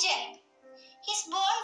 vision. His born